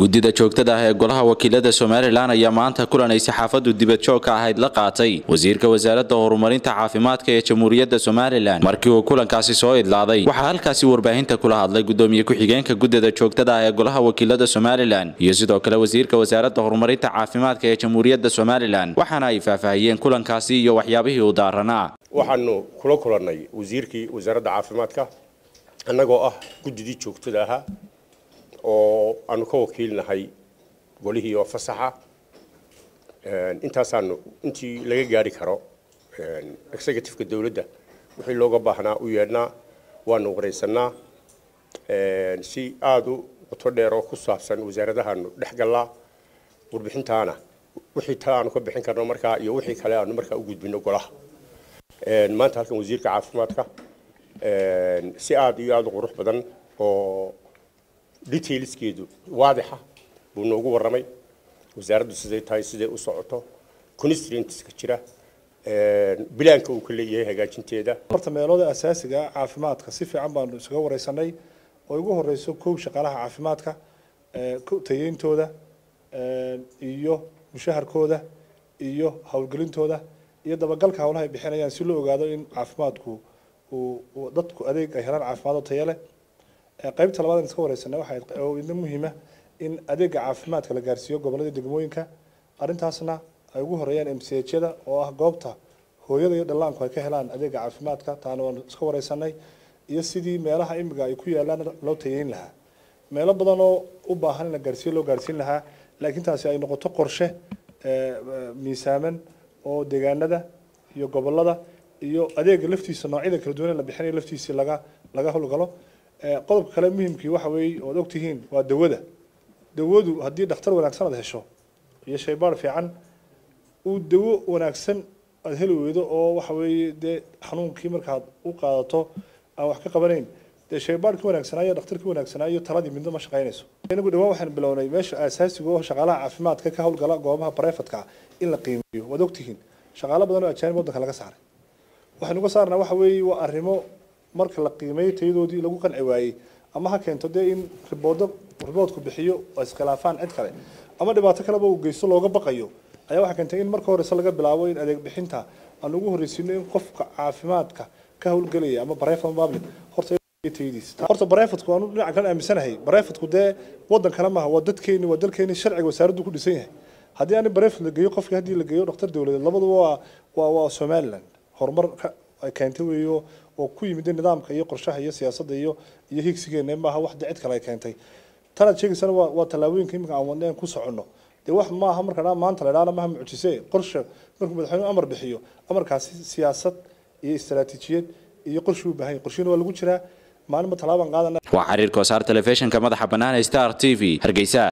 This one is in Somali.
guddida joogtada ah ee golaha wakiilada somalilan ayaa maanta kulan ay saxaafadu dibadjoog ka ahayd la qaatay. Wasiirka wasaaradda horumarinta caafimaadka ee jamhuuriyadda somalilan markii uu kulankaasi soo idlaaday waxaa halkaasi warbaahinta kula hadlay gudoomiye ku-xigeenka guddida joogtada ah ee golaha wakiilada somalilan iyo sidoo kale wasiirka wasaaradda horumarinta caafimaadka ee jamhuuriyadda somalilan waxaana ay faahfaahiyeen kulankaasi iyo waxyaabihii uu daaranaa. Waxaanu kula kulannay wasiirkii wasaaradda caafimaadka annagoo ah guddidii joogtada ahaa oo aanu ka wakiilnahay golihii oo fasaxa intaasaanu intii laga gaari karo executiveka dowladda wixii looga baahnaa u yeedhnaa waanu waraysanaa si aada u qoto dheer oo ku saabsan wasaaradahaanu dhex gallaa warbixintaana wixii tale aanu ka bixin karno markaa iyo wixii kale aanu markaa u gudbino golaha. Maanta halkan wasiirka caafimaadka si aada iyo aada u qurux badan oo detailskeedu waadixa buu noogu warramay. Wasaaraddu siday tahay siday u socoto? Constituenteska jira. Bilaanka uu ka leeyahay hagaajinteeda. Horta meelooda asaasiga caafimaadka si fiican baanu isaga wareysanay. Oo ugu horeyso kow shaqaalaha caafimaadka tayeyntooda iyo mushaharkooda iyo howlgelintooda iyo dabagalka howlaha ay bixinayaan si loo ogaado in caafimaadku dadku adeeg ay helaan caafimaad oo tayo leh qaybta labaad iska wareysanay waxaa oo idin muhiima in adeega caafimaadka la gaarsiiyo gobollada degmooyinka. Arrintaasna ay ugu horeeyaan mchada oo ah goobta hooyada iyo dhallaanku ay ka helaan adeega caafimaadka. Taana waan iska wareysanay. Iyo sidii meelaha imiga ay ku yaalaan loo tayeyn lahaa. Meelo badan oo u baahan in la gaarsiiyo loo gaarsiin lahaa. Laakiin taasi ay noqoto qorshe miisaaman oo deegaanada iyo gobollada iyo adeega laftiisa noocyada kala duwan la bixinayo laftiisii laga laga howlgalo qodobka kale muhiimkii waxa weeye oad ogtihiin waa dawada. Dawadu haddii dhakhtar wanaagsan aad hesho iyo shaybaar fiican uu dawo wanaagsan aada heli weydo oo waxa weeye dee xanuunkii markaad u qaadato aan wax ka qabanayn dee shaybaarkii wanaagsanaayo dhakhtarkii wanaagsanaayo taladii midna ma shaqaynayso. Inagu dhawaan waxaan bilownay meesha asaasiga oo shaqaalaha caafimaadka ka howlgala goobaha barefadka in la qiimeeyo waad ogtihiin shaqaalo badan oo ajaanib waddanka laga saaray. Waxaynu uga saarnaa waxa weeye waa arrimo marka la qiimeeyo tayadoodii lagu qanci waayey ama ha keento dee in riboodo riboodku bixiyo oo iskhilaafaan cid kale ama dhibaato kaleba uu geysto looga baqayo ayaa waxaa keentay in marka horeyse laga bilaabo in adeeg bixinta aan ugu horreysiino in qofka caafimaadka ka howlgelaya ama barefad public horta horta barefadku aanu dhinaca kale aaminsanahay. Barefadku dee waddan kale waa dadkeeni waa dalkeeni sharciga wasaaraddu ku dhisan yahay. Haddii aan barefad la geeyo qofkii haddii la geeyo dhakhtar dowladeed labaduba waa waa waa somaliland. Horumar ay keentay weeyo oo ku yimid nidaamka iyo qorshaha iyo siyaasadda iyo iyo higsigeena maaha wax cid kale ay keentay. Tanaad sheegaysana waa waa tallaabooyinka imika aan wadneen ku soconno. Dee wax maaha marka dhaa maanta la dhaana maha mucjise qorshe markuu madaxweynuhu amar bixiyo amarkaasi siyaasad iyo istaraatiijiyad iyo qorshe u baahan qorshihina waa lagu jiraa maalinba tallaabaan qaadana. Waa xiriirka wasaar telefishinka madaxa bannaan star t v. Hargeysa